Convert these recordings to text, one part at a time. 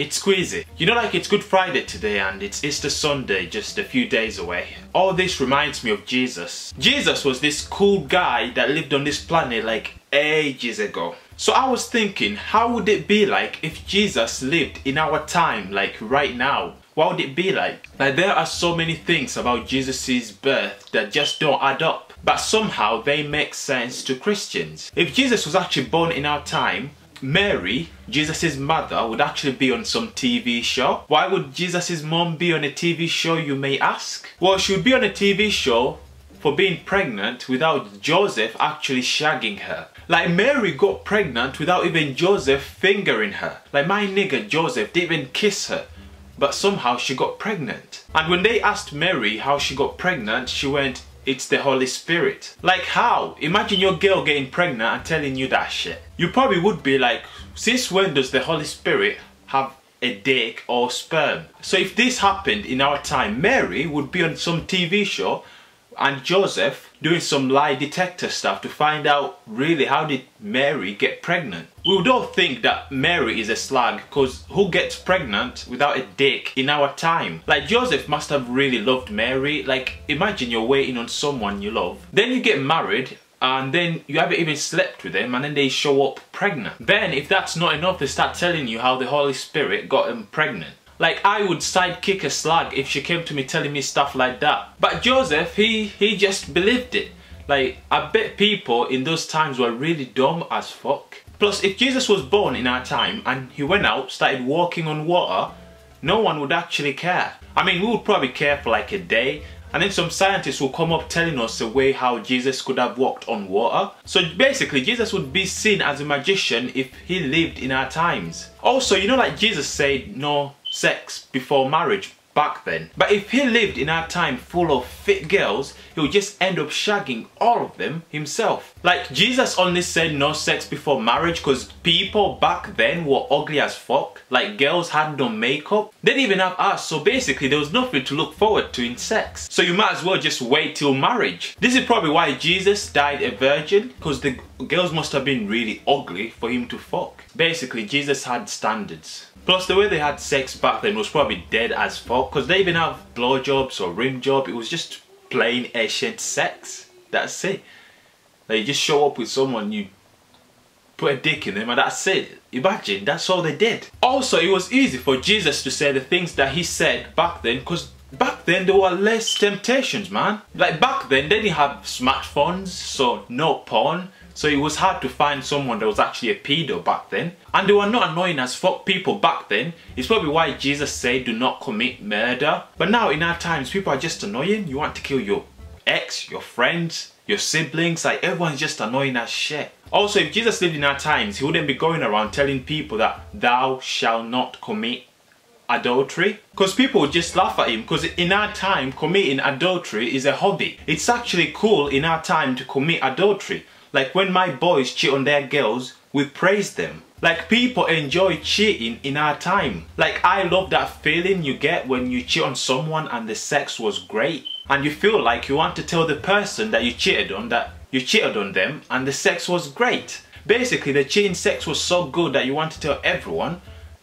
it's Squeezy. You know like it's Good Friday today and it's Easter Sunday just a few days away. All this reminds me of Jesus. Jesus was this cool guy that lived on this planet like ages ago. So I was thinking, how would it be like if Jesus lived in our time, like right now? What would it be like? Like there are so many things about Jesus' birth that just don't add up. But somehow they make sense to Christians. If Jesus was actually born in our time, Mary, Jesus' mother, would actually be on some TV show. Why would Jesus' mom be on a TV show, you may ask? Well, she would be on a TV show for being pregnant without Joseph actually shagging her. Like Mary got pregnant without even Joseph fingering her. Like my nigga Joseph didn't even kiss her. But somehow she got pregnant. And when they asked Mary how she got pregnant, she went, it's the Holy Spirit. Like how? Imagine your girl getting pregnant and telling you that shit. You probably would be like, since when does the Holy Spirit have a dick or sperm? So if this happened in our time, Mary would be on some TV show and Joseph doing some lie detector stuff to find out really how did Mary get pregnant. We don't think that Mary is a slag because who gets pregnant without a dick in our time? Like Joseph must have really loved Mary. Like imagine you're waiting on someone you love. Then you get married and then you haven't even slept with them and then they show up pregnant. Then if that's not enough they start telling you how the Holy Spirit got them pregnant. Like I would sidekick a slag if she came to me telling me stuff like that. But Joseph, he, he just believed it. Like, I bet people in those times were really dumb as fuck. Plus, if Jesus was born in our time and he went out, started walking on water, no one would actually care. I mean, we would probably care for like a day, and then some scientists will come up telling us a way how Jesus could have walked on water. So basically, Jesus would be seen as a magician if he lived in our times. Also, you know like Jesus said no sex before marriage back then. But if he lived in our time full of fit girls, he would just end up shagging all of them himself. Like Jesus only said no sex before marriage because people back then were ugly as fuck. Like girls had no makeup. They didn't even have ass so basically there was nothing to look forward to in sex. So you might as well just wait till marriage. This is probably why Jesus died a virgin because the girls must have been really ugly for him to fuck. Basically Jesus had standards. Plus the way they had sex back then was probably dead as fuck because they even have blowjobs or rim job. It was just plain ancient sex. That's it. Like you just show up with someone, you put a dick in them and that's it. Imagine, that's all they did. Also, it was easy for Jesus to say the things that he said back then because back then there were less temptations, man. Like back then they didn't have smartphones, so no porn. So it was hard to find someone that was actually a pedo back then. And they were not annoying as fuck people back then. It's probably why Jesus said do not commit murder. But now in our times, people are just annoying. You want to kill your ex, your friends, your siblings. Like everyone's just annoying as shit. Also, if Jesus lived in our times, he wouldn't be going around telling people that thou shall not commit adultery because people just laugh at him because in our time committing adultery is a hobby it's actually cool in our time to commit adultery like when my boys cheat on their girls, we praise them. Like people enjoy cheating in our time. Like I love that feeling you get when you cheat on someone and the sex was great. And you feel like you want to tell the person that you cheated on that you cheated on them and the sex was great. Basically the cheating sex was so good that you want to tell everyone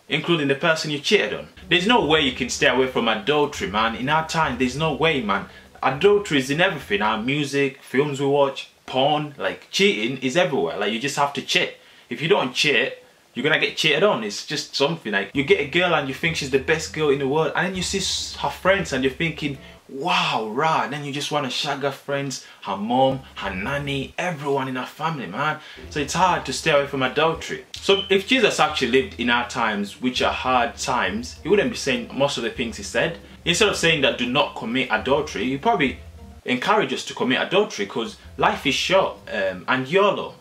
including the person you cheated on. There's no way you can stay away from adultery man. In our time there's no way man. Adultery is in everything. Our music, films we watch, porn, like cheating is everywhere. Like you just have to cheat. If you don't cheat, you're gonna get cheated on. It's just something like you get a girl and you think she's the best girl in the world, and then you see her friends and you're thinking, wow, right. Then you just want to shag her friends, her mom, her nanny, everyone in her family, man. So it's hard to stay away from adultery. So if Jesus actually lived in our times, which are hard times, he wouldn't be saying most of the things he said. Instead of saying that do not commit adultery, he probably encourage us to commit adultery because life is short um, and YOLO.